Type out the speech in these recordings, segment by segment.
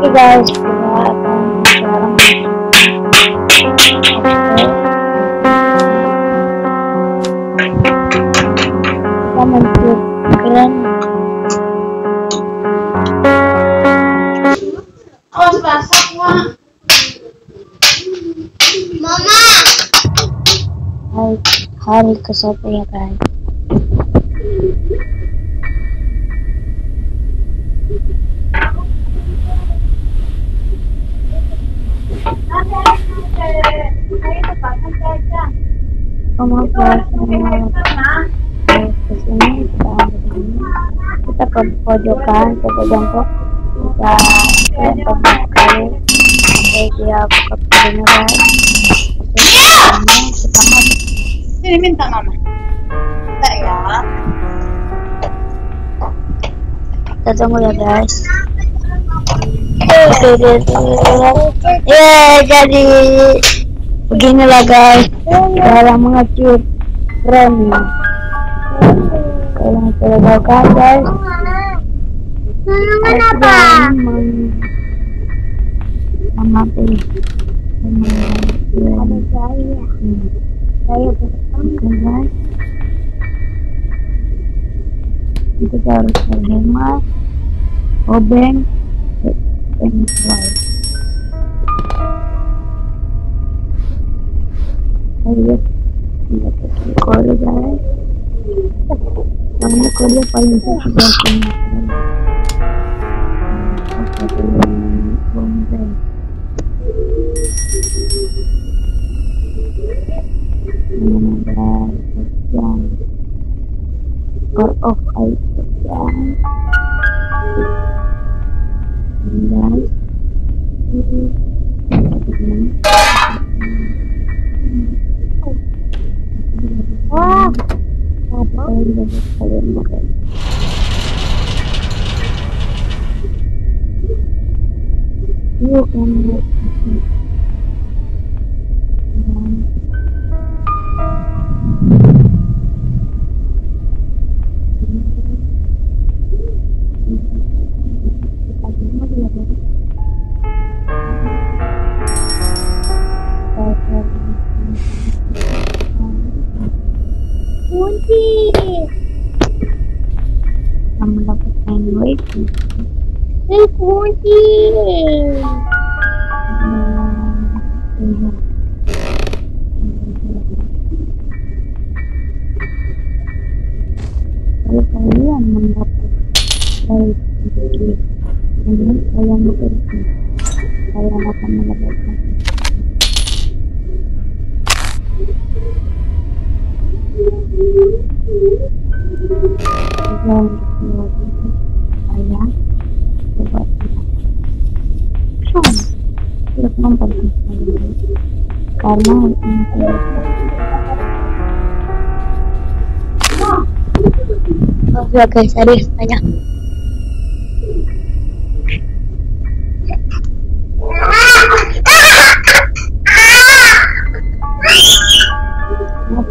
Oke guys, kita akan sekarang kita Oh, basah. Mama. hari, hari ke satu ya guys. Kita ini. kita ke pojokan ke pojok kita lempar dia buka Terus kita Sini minta mama. Enggak ya. kita tunggu ya guys ya jadi beginilah guys. Mengecil. Rem kalau kita kan guys. Kenapa? sama tuh ada saya. saya guys kita harus berhemat obeng dan slide ayo kita pakai kode guys karena kode paling susah punya oke belum belum guys Wah, apa? Yang yuk kamu sandwich Ini kunci. Kalau kalian mendapat rezeki, ini kalian bekerja, kalian akan mendapatkan Jangan saya coba. Song, terus nonton karena ini saya Oke guys, ada saya.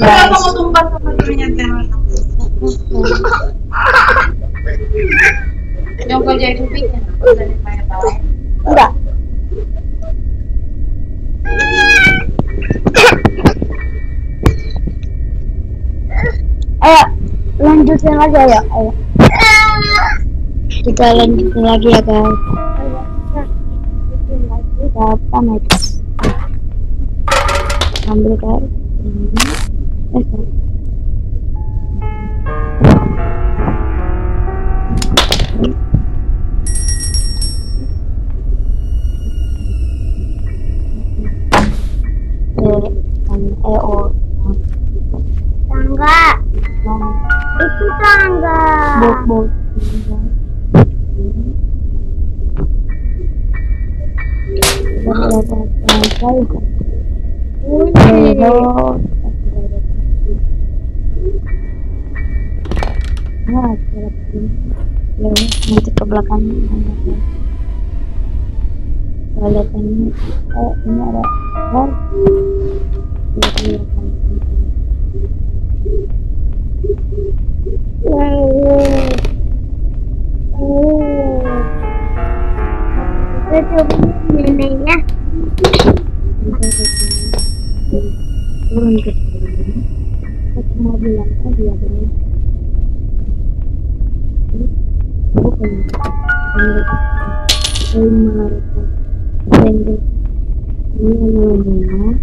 Kenapa mau tumpah sama dirinya? Yang kerja itu Enggak. Ayo, lanjutin lagi ayo, ayo. Kita lanjutin lagi ya guys. Pamit. Ambil guys. Ini. Nanti ke belakang lihat ini, eh, ini ada oh. Ini neneknya mau bilang dia bukan ini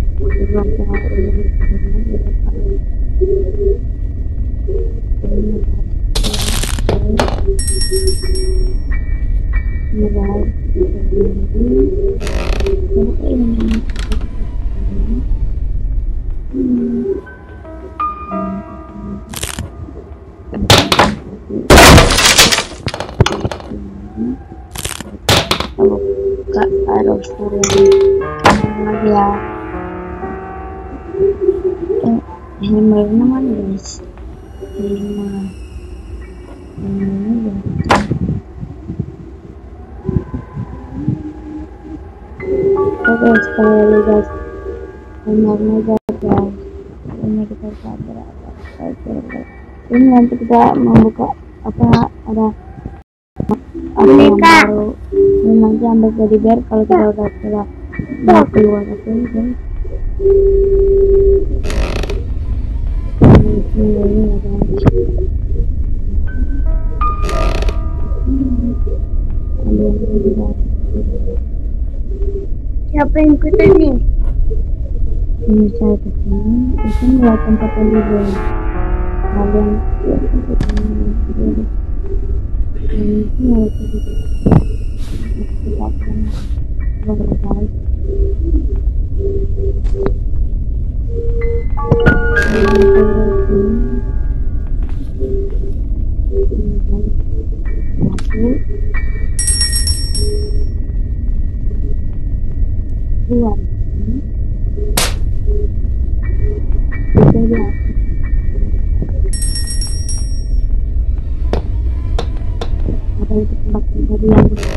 lagi ya hammernya mana guys lima ini oke guys hammernya guys ini kita berapa ini nanti kita membuka apa ada ini nanti ambil jadi bear kalau kita udah sudah mau keluar oke guys ini ini ini ada bear Siapa yang ikutan nih? ini saya ke sini di sini adalah tempat yang dulu kalian ini akan tempat yang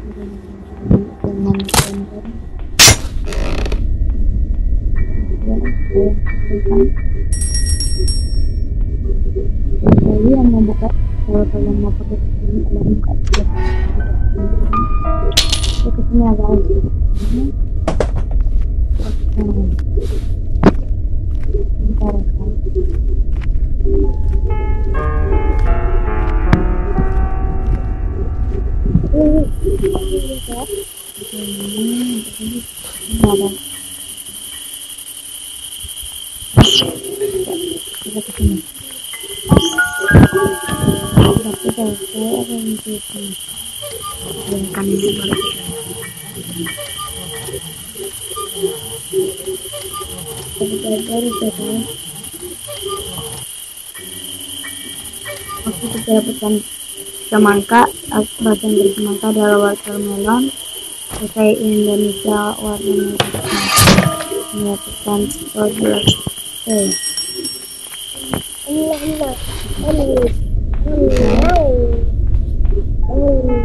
Jadi yang membuka kalau kalian mau pakai kalian buka ke sini ya. Ini. Ya. Hmm, ini ada. Saya ada yang di sini. Yang kami baru ya guys. Aku juga dapatkan semangka, bahasa Inggris semangka adalah watermelon, bahasa Indonesia warna merah. Mendapatkan produk. Eh, na, ano? Ano? Oh.